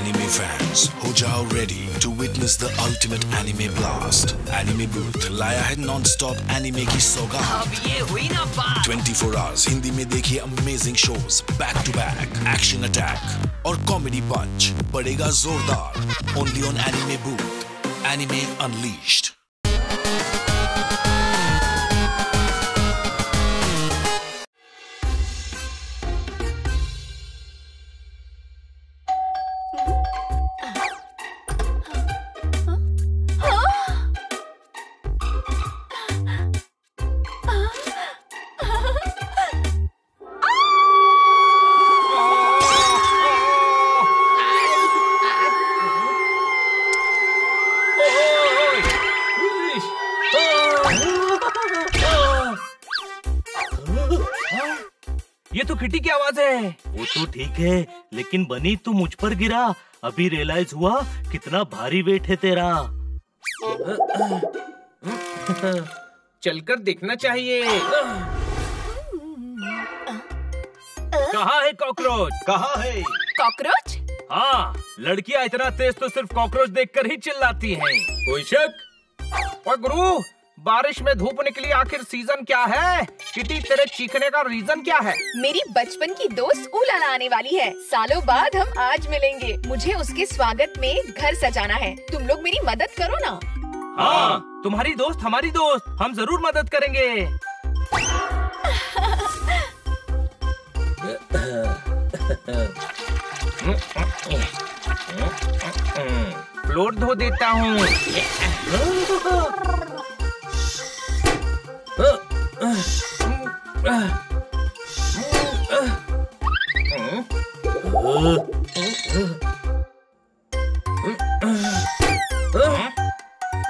Anime fans, हो जाओ ready to witness the ultimate anime blast. Anime Booth लाया है non-stop anime की सौगात अब ये हुई ना बात 24 hours हिंदी में देखिए amazing shows back to back action attack और कॉमेडी पंच पड़ेगा जोरदार only on anime Booth. Anime unleashed आवाज़ है। वो तो ठीक है लेकिन बनी तू मुझ पर गिरा। अभी रियलाइज़ हुआ कितना भारी वेट है तेरा। चलकर देखना चाहिए। कहाँ है कॉकरोच कहाँ है? कॉकरोच हाँ लड़कियाँ इतना तेज तो सिर्फ़ कॉकरोच देखकर ही चिल्लाती हैं। कोई शक? और गुरु बारिश में धूप निकली आखिर सीज़न क्या है? किटी तेरे चीखने का रीजन क्या है? मेरी बचपन की दोस्त उलाला आने वाली है। सालों बाद हम आज मिलेंगे। मुझे उसके स्वागत में घर सजाना है। तुम लोग मेरी मदद करो ना। हाँ तुम्हारी दोस्त हमारी दोस्त। हम ज़रूर मदद करेंगे। फ्लोर धो देता हूँ।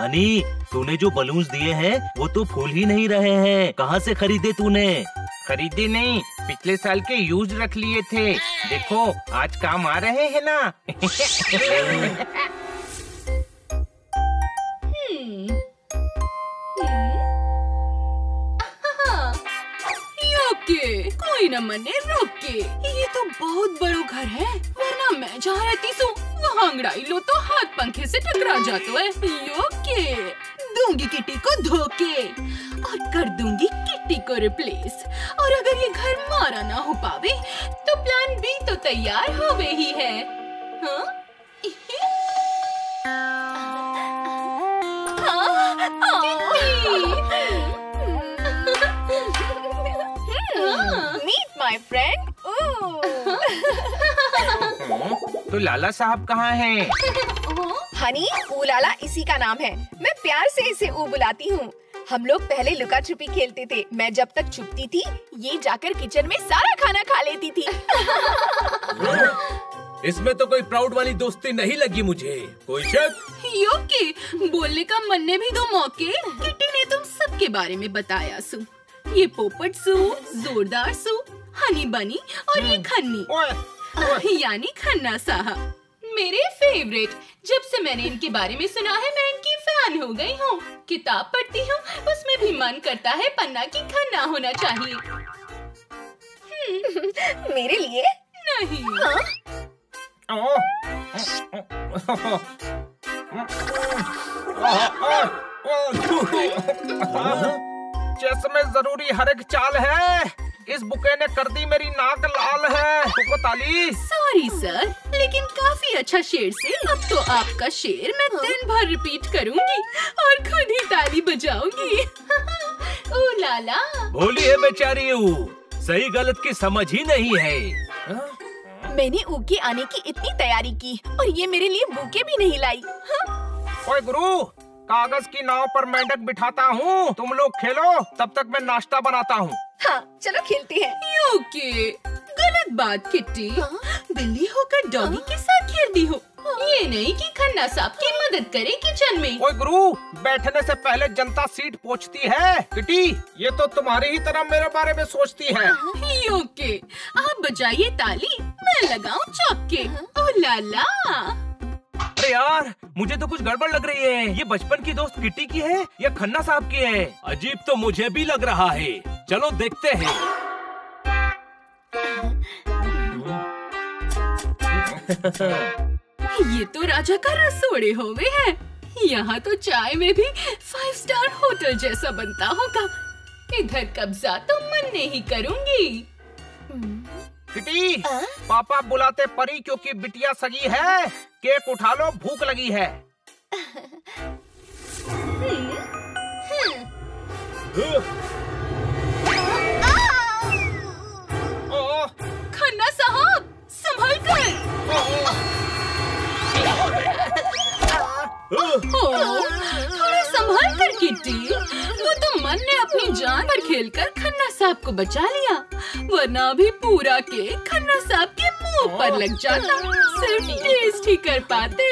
हनी तूने जो बलून्स दिए हैं वो तो फूल ही नहीं रहे हैं। कहाँ से खरीदे तूने? खरीदे नहीं पिछले साल के यूज़ रख लिए थे। देखो आज काम आ रहे हैं ना? कोई न रोके ये तो बहुत बड़ो घर है, वरना मैं जहाँ रहती सू, वहाँ अंगड़ाई लो तो हाथ पंखे से टकरा जातो है। योके दूँगी किटी को धोके, और कर दूँगी किटी को रिप्लेस और अगर ये घर मारा ना हो पावे तो प्लान बी तो तैयार होवे ही है। हाँ? मीट माय फ्रेंड तो लाला साहब कहाँ हैं? हनी उलाला इसी का नाम है। मैं प्यार से इसे ऊ बुलाती हूँ। हम लोग पहले लुका छुपी खेलते थे। मैं जब तक छुपती थी ये जाकर किचन में सारा खाना खा लेती थी। इसमें तो कोई प्राउड वाली दोस्ती नहीं लगी मुझे। कोई शक? योके बोलने का मन ने भी दो मौके। किटी ने तुम सबके बारे में बताया सु। ये पोपट सु जोरदार सु हनी बनी और ये खन्नी यानी खन्ना साहब मेरे फेवरेट जब से मैंने इनके बारे में सुना है मैं इनकी फ़ैन हो गई हूँ किताब पढ़ती हूँ उसमें भी मन करता है पन्ना की खन्ना होना चाहिए मेरे लिए नहीं चेस में ज़रूरी हर एक चाल है इस बुके ने कर दी मेरी नाक लाल है। तुमको ताली सॉरी सर लेकिन काफ़ी अच्छा शेर से अब तो आपका शेर मैं दिन भर रिपीट करूँगी और खुद ही ताली बजाऊँगी। ओ लाला। भोली है बेचारी ऊ। सही गलत की समझ ही नहीं है। मैंने ऊ के आने की इतनी तैयारी की और ये मेरे लिए बुके भी नहीं लाई। हाँ? ओए गुरु कागज़ की नाव पर मेंढक बिठाता हूँ। तुम लोग खेलो तब तक मैं नाश्ता बनाता हूँ। हाँ चलो खेलते हैं। ओके। गलत बात किट्टी। बिल्ली होकर डॉगी के साथ खेलती हो। ये नहीं कि खन्ना साहब की मदद करे किचन में। ओए गुरु बैठने से पहले जनता सीट पोछती है। किटी ये तो तुम्हारी ही तरह मेरे बारे में सोचती है। ओके। आप बजाइए ताली मैं लगाऊँ चौके ओ लाला अरे यार मुझे तो कुछ गड़बड़ लग रही है। ये बचपन की दोस्त किट्टी की है या खन्ना साहब की है? अजीब तो मुझे भी लग रहा है। चलो देखते हैं। ये तो राजा का रसोड़े होवे है। यहाँ तो चाय में भी फाइव स्टार होटल जैसा बनता होगा। इधर कब्जा तो मन नहीं करूँगी। किटी पापा बुलाते परी क्योंकि बिटिया सगी है। केक उठा लो भूख लगी है। खन्ना साहब संभल कर। थोड़ा संभल कर किट्टी वो तो मन ने अपनी जान पर खेलकर खन्ना साहब को बचा लिया। वरना भी पूरा केक खन्ना साहब के मुँह पर लग जाता सिर्फ़ टेस्ट ही कर पाते।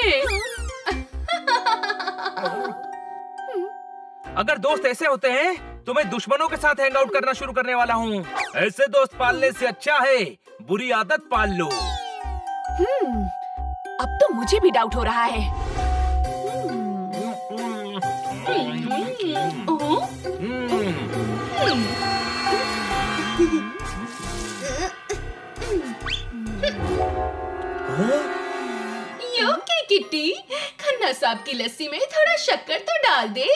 अगर दोस्त ऐसे होते हैं तो मैं दुश्मनों के साथ हैंग आउट करना शुरू करने वाला हूँ। ऐसे दोस्त पालने से अच्छा है बुरी आदत पाल लो। हम्म, अब तो मुझे भी डाउट हो रहा है। ओह, यो के किट्टी खन्ना साहब की लस्सी में थोड़ा शक्कर तो डाल दे।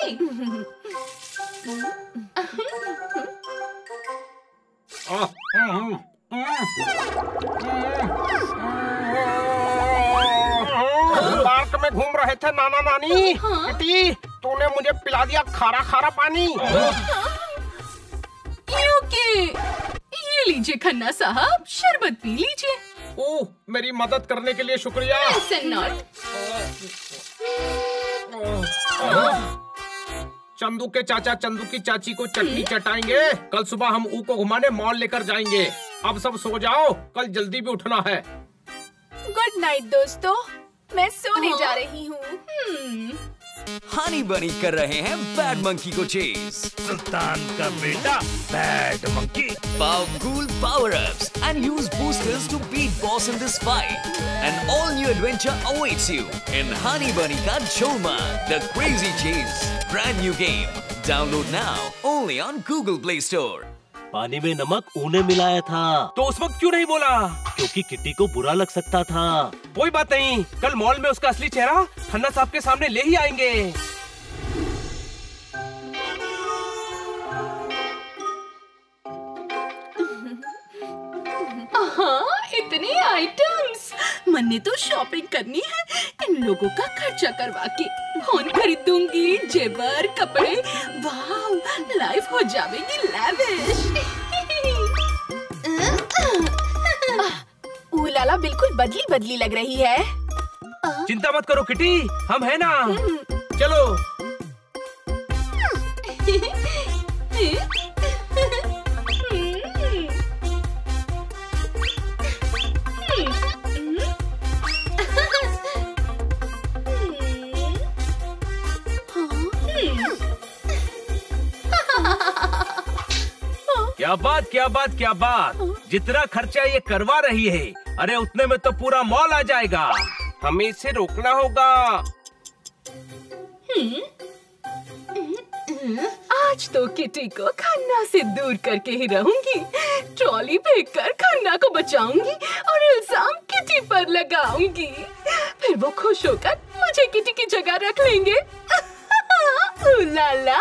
पार्क में घूम रहे थे नाना नानी हाँ? किटी तूने मुझे पिला दिया खारा खारा पानी यो के ये लीजिए खन्ना साहब शरबत पी लीजिए ओह मेरी मदद करने के लिए शुक्रिया। चंदू के चाचा चंदू की चाची को चटनी चटाएँगे। कल सुबह हम ऊ को घुमाने मॉल लेकर जाएँगे। अब सब सो जाओ कल जल्दी भी उठना है। गुड नाइट दोस्तों। मैं सोने जा रही हूँ। हम्म हनी बनी कर रहे हैं बैड मंकी को चेज सुल्तान का बेटा Bad Monkey Powerful power-ups and use boosters to beat boss in this fight. An all-new adventure awaits you in Honey Bunny Ka Choma, the Crazy Chase. Brand new game. Download now only on Google Play Store. पानी में नमक ऊने मिलाया था। तो उस वक्त क्यों नहीं बोला? क्योंकि किट्टी को बुरा लग सकता था। कोई बात नहीं कल मॉल में उसका असली चेहरा खन्ना साहब के सामने ले ही आएँगे। आइटम्स मन ने तो शॉपिंग करनी है। इन लोगों का खर्चा करवा के फ़ोन खरीदूँगी जेवर कपड़े। वाह लाइफ हो जाएगी लैविश उलाला बिल्कुल बदली बदली लग रही है। चिंता मत करो किटी हम है ना। चलो। क्या बात क्या बात क्या बात? जितना खर्चा ये करवा रही है, अरे उतने में तो पूरा मॉल आ जाएगा। हमें इसे रोकना होगा। आज तो किटी को खन्ना से दूर करके ही रहूँगी। ट्रॉली फेंक कर खन्ना को बचाऊँगी और इल्ज़ाम किटी पर लगाऊँगी। फिर वो खुश होकर मुझे किटी की जगह रख लेंगे। उलाला।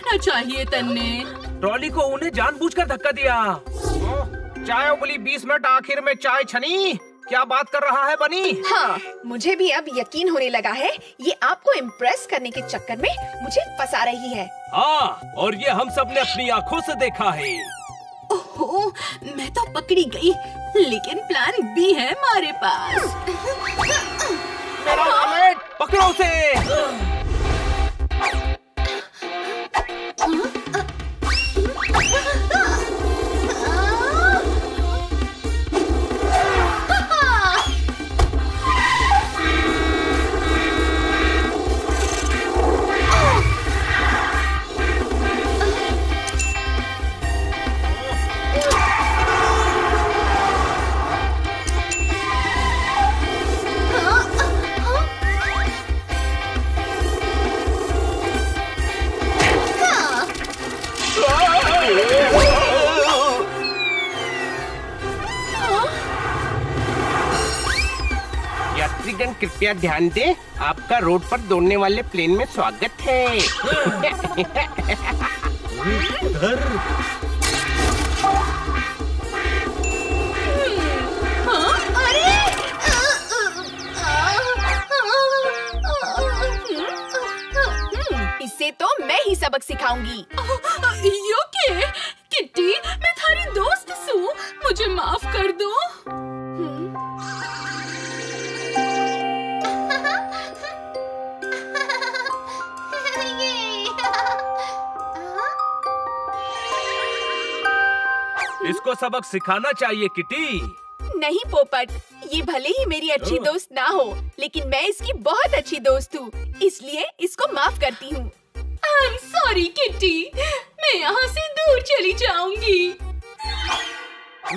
रखना चाहिए तन्ने? ट्रॉली को उन्हें जानबूझकर धक्का दिया। चाय उबली बीस मिनट आखिर में चाय छनी? क्या बात कर रहा है बनी? हाँ मुझे भी अब यकीन होने लगा है ये आपको इम्प्रेस करने के चक्कर में मुझे फंसा रही है। हाँ और ये हम सबने अपनी आँखों से देखा है। ओहो मैं तो पकड़ी गई लेकिन प्लान बी है हमारे पास। मेरा वॉलेट पकड़ो उसे। कृपया ध्यान दें आपका रोड पर दौड़ने वाले प्लेन में स्वागत है हाँ? अरे इससे तो मैं ही सबक सिखाऊँगी यो इसको सबक सिखाना चाहिए किटी। नहीं पोपट। ये भले ही मेरी अच्छी दोस्त ना हो लेकिन मैं इसकी बहुत अच्छी दोस्त हूँ इसलिए इसको माफ़ करती हूँ। I am sorry Kitty. मैं यहाँ से दूर चली जाऊँगी।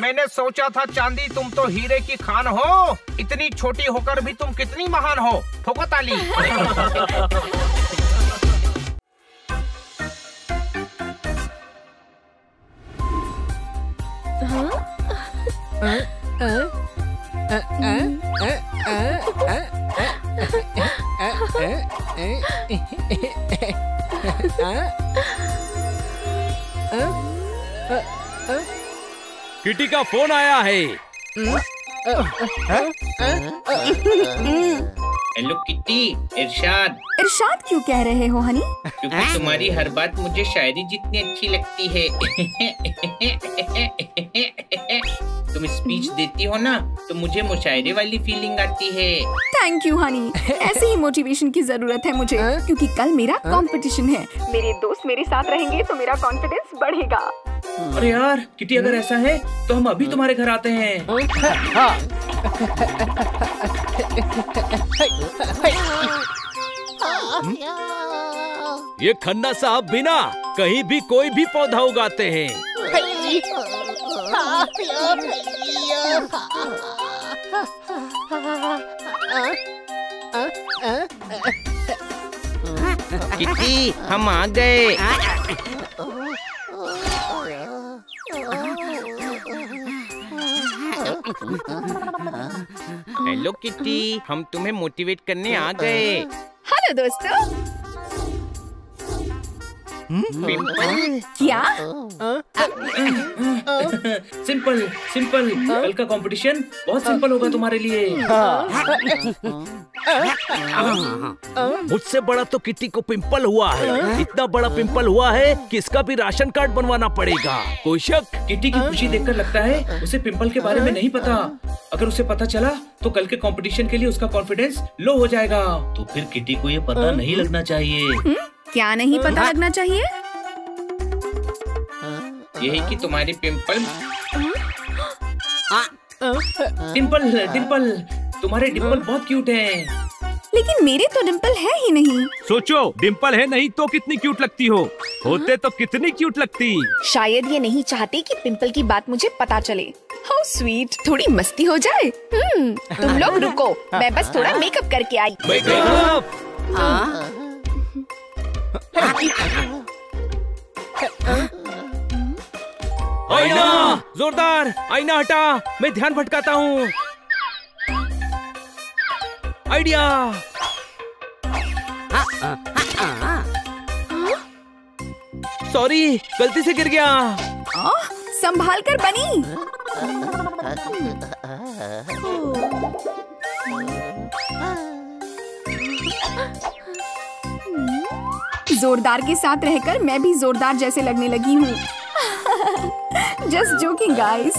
मैंने सोचा था चांदी तुम तो हीरे की खान हो। इतनी छोटी होकर भी तुम कितनी महान हो। ठोको ताली किटी का फ़ोन आया है। हेलो किट्टी इरशाद। इरशाद क्यों कह रहे हो हनी क्योंकि तुम्हारी हर बात मुझे शायरी जितनी अच्छी लगती है। तुम स्पीच देती हो ना तो मुझे मुशायरे वाली फीलिंग आती है। थैंक यू हनी ऐसे ही मोटिवेशन की ज़रूरत है मुझे क्योंकि कल मेरा कंपटीशन है। मेरे दोस्त मेरे साथ रहेंगे तो मेरा कॉन्फिडेंस बढ़ेगा। अरे यार किटी अगर ऐसा है तो हम अभी तुम्हारे घर आते हैं। ये खन्ना साहब बिना कहीं भी कोई भी पौधा उगाते हैं। किटी हम आ गए। हेलो किटी हम तुम्हें मोटिवेट करने आ गए। हेलो दोस्तों। क्या? सिंपल सिंपल कल का कंपटीशन बहुत सिंपल होगा तुम्हारे लिए। मुझसे बड़ा तो किटी को पिंपल हुआ है। इतना बड़ा पिंपल हुआ है कि इसका भी राशन कार्ड बनवाना पड़ेगा। कोई शक किटी की खुशी देखकर लगता है उसे पिंपल के बारे में नहीं पता। अगर उसे पता चला तो कल के कंपटीशन के लिए उसका कॉन्फिडेंस लो हो जाएगा। तो फिर किटी को ये पता नहीं लगना चाहिए। क्या नहीं पता लगना चाहिए? यही कि तुम्हारी पिंपल। डिम्पल डिम्पल तुम्हारे डिम्पल बहुत क्यूट हैं। लेकिन मेरे तो डिम्पल है ही नहीं। सोचो डिम्पल है नहीं तो कितनी क्यूट लगती हो? होते तो कितनी क्यूट लगती। शायद ये नहीं चाहते कि पिंपल की बात मुझे पता चले। हाउ स्वीट थोड़ी मस्ती हो जाए। हम्म, तुम लोग रुको। मैं बस थोड़ा मेकअप करके आई। मेकअप आईना जोरदार। आईना हटा मैं ध्यान भटकाता हूँ। आइडिया। सॉरी गलती से गिर गया। आह, संभाल कर बनी। जोरदार के साथ रहकर मैं भी जोरदार जैसे लगने लगी हूँ। जस्ट जोकिंग गाइस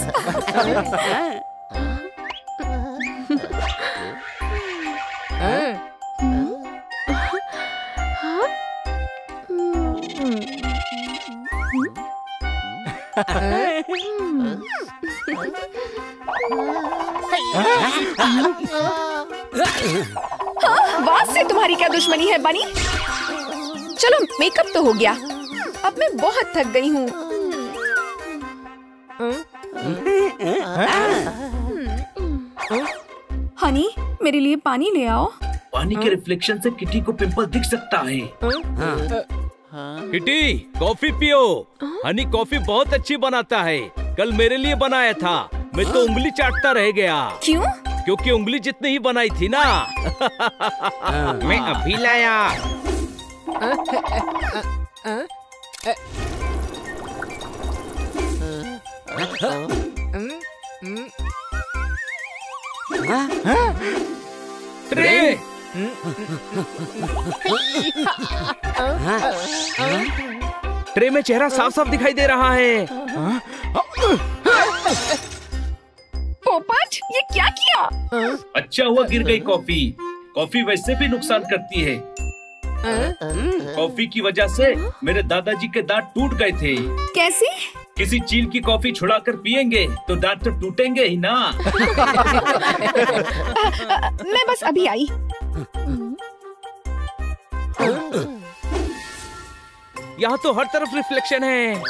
वाह से तुम्हारी क्या दुश्मनी है बनी? चलो मेकअप तो हो गया। अब मैं बहुत थक गई हूँ। हनी मेरे लिए पानी ले आओ। पानी के रिफ्लेक्शन से किटी को पिंपल दिख सकता है। किटी कॉफ़ी पियो। हनी कॉफ़ी बहुत अच्छी बनाता है। कल मेरे लिए बनाया था। मैं तो उंगली चाटता रह गया। क्यों? क्योंकि उंगली जितनी ही बनाई थी ना। मैं अभी लाया। ट्रे ट्रे में चेहरा साफ़ साफ़ दिखाई दे रहा है। पोपट ये क्या किया? अच्छा हुआ गिर गई कॉफ़ी। कॉफ़ी वैसे भी नुकसान करती है। कॉफ़ी की वजह से मेरे दादाजी के दांत टूट गए थे। कैसे? किसी चील की कॉफ़ी छुड़ा कर पियेंगे तो दांत तो टूटेंगे ही ना। मैं बस अभी आई। यहाँ तो हर तरफ़ रिफ्लेक्शन है।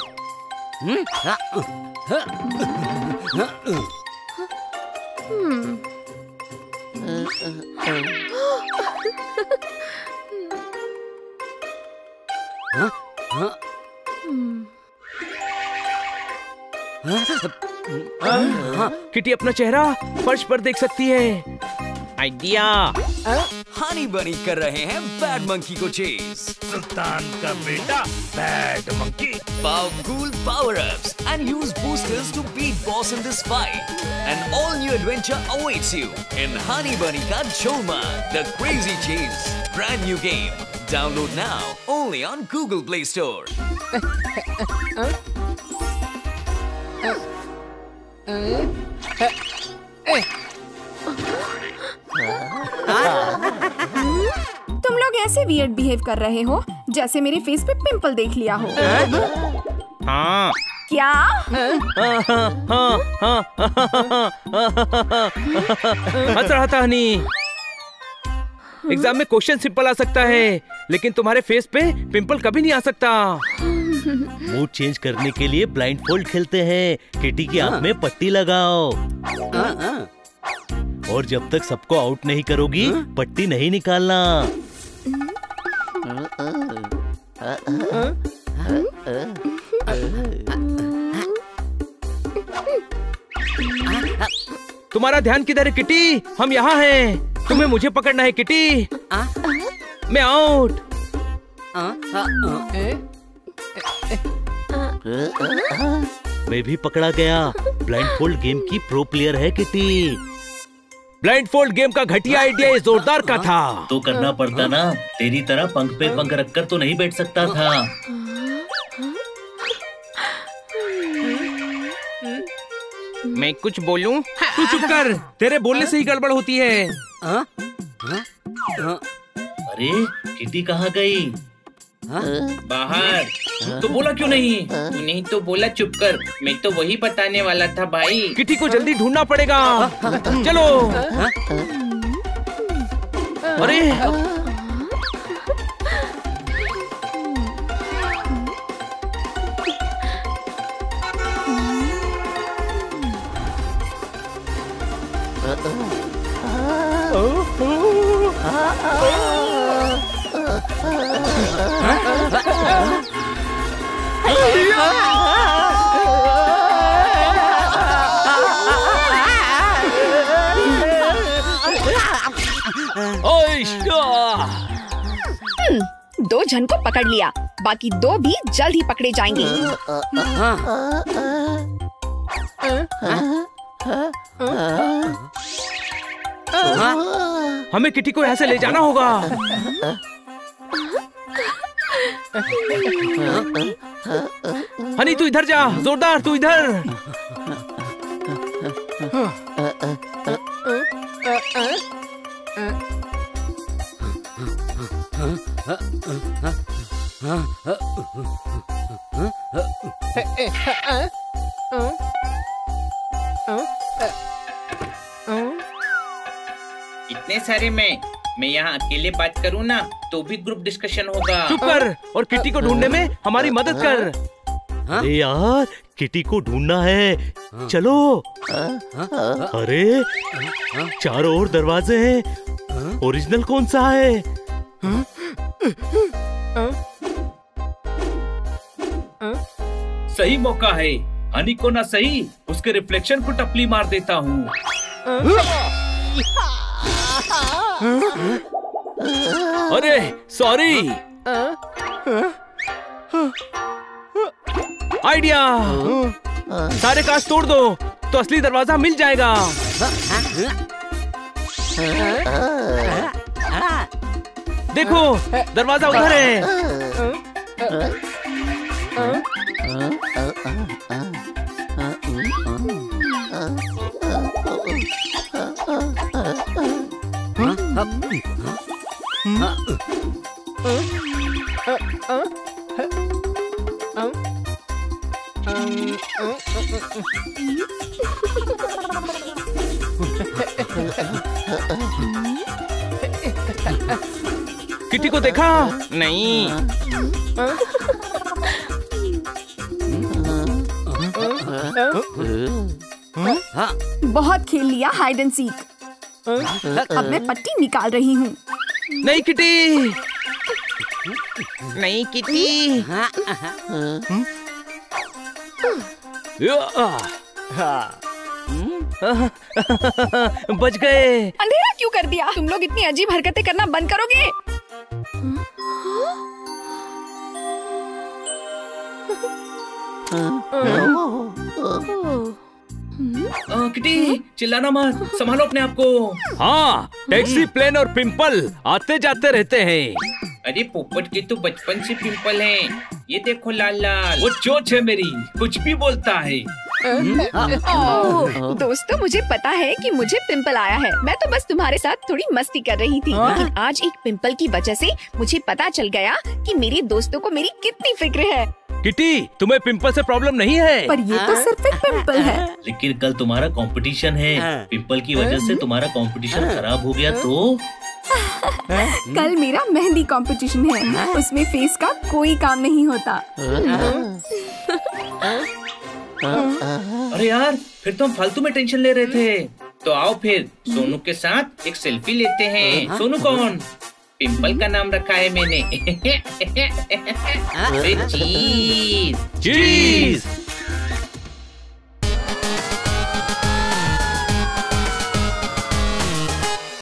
किटी अपना चेहरा फर्श पर देख सकती है। आइडिया। हनी बनी कर रहे हैं बैड मंकी को चेस सुल्तान का बेटा Bad Monkey powerful power ups and use boosters to beat boss in this fight and all new adventure awaits you in Honey Bunny का झोमा the crazy chase brand new game Download now only on Google Play Store. तुम लोग ऐसे weird behave कर रहे हो जैसे मेरे face पे पिंपल देख लिया हो। हाँ। क्या? हंस रहा था हनी एग्ज़ाम में क्वेश्चन सिंपल आ सकता है लेकिन तुम्हारे फेस पे पिंपल कभी नहीं आ सकता। मूड चेंज करने के लिए ब्लाइंड फोल्ड खेलते हैं। किटी की आँख में पट्टी लगाओ। और जब तक सबको आउट नहीं करोगी पट्टी नहीं निकालना। तुम्हारा ध्यान किधर है किटी हम यहाँ हैं। तुम्हें मुझे पकड़ना है किटी। मैं आउट मैं भी पकड़ा गया। ब्लाइंड फोल्ड गेम की प्रो प्लेयर है किटी। ब्लाइंड फोल्ड गेम का घटिया आइडिया इस जोरदार का था। तो करना पड़ता ना। तेरी तरह पंख पे पंख रखकर तो नहीं बैठ सकता था। मैं कुछ बोलूँ? तू चुप कर। तेरे बोलने से ही गड़बड़ होती है। अरे किटी कहाँ गई? बाहर। तो बोला क्यों नहीं? तूने तो बोला चुप कर। मैं तो वही बताने वाला था भाई। किटी को जल्दी ढूंढना पड़ेगा। चलो। अरे दो जन को पकड़ लिया बाकी दो भी जल्द ही पकड़े जाएँगे। हमें किटी को यहाँ से ले जाना होगा। हनी, तू इधर जा। जोरदार, तू इधर। इतने सारे में। मैं यहाँ अकेले बात करूँ ना तो भी ग्रुप डिस्कशन होगा। चुप कर और किटी को ढूँढने में हमारी मदद कर। अरे यार किटी को ढूंढना है। चलो। अरे चारों ओर दरवाजे हैं। ओरिजिनल कौन सा है? सही मौका है। हनी को ना सही उसके रिफ्लेक्शन को टपली मार देता हूँ। अरे सॉरी आइडिया सारे कांच तोड़ दो तो असली दरवाज़ा मिल जाएगा। देखो, दरवाज़ा उधर है। किटी को देखा? नहीं। बहुत खेल लिया हाइड एंड सीक अब मैं पट्टी निकाल रही हूँ। नहीं किटी। नहीं किटी। बच गए। अंधेरा क्यों कर दिया? तुम लोग इतनी अजीब हरकतें करना बंद करोगे। किटी चिल्लाना मत। संभालो अपने आप को। हाँ टैक्सी प्लेन और पिंपल आते जाते रहते हैं। अरे पोपट के तो बचपन से पिंपल हैं। ये देखो लाल लाल वो चोच है मेरी। कुछ भी बोलता है। दोस्तों मुझे पता है कि मुझे पिंपल आया है। मैं तो बस तुम्हारे साथ थोड़ी मस्ती कर रही थी। लेकिन आज एक पिंपल की वजह से मुझे पता चल गया कि मेरे दोस्तों को मेरी कितनी फ़िक्र है। किटी तुम्हें पिंपल से प्रॉब्लम नहीं है। पर ये तो सिर्फ़ एक पिंपल है। लेकिन कल तुम्हारा कंपटीशन है। पिंपल की वजह से तुम्हारा कंपटीशन खराब हो गया तो? कल मेरा मेहंदी कंपटीशन है। उसमें फेस का कोई काम नहीं होता। अरे यार फिर तो हम फालतू में टेंशन ले रहे थे। तो आओ फिर सोनू के साथ एक सेल्फी लेते हैं। सोनू कौन? पिंपल का नाम रखा है मैंने। चीज़। चीज़।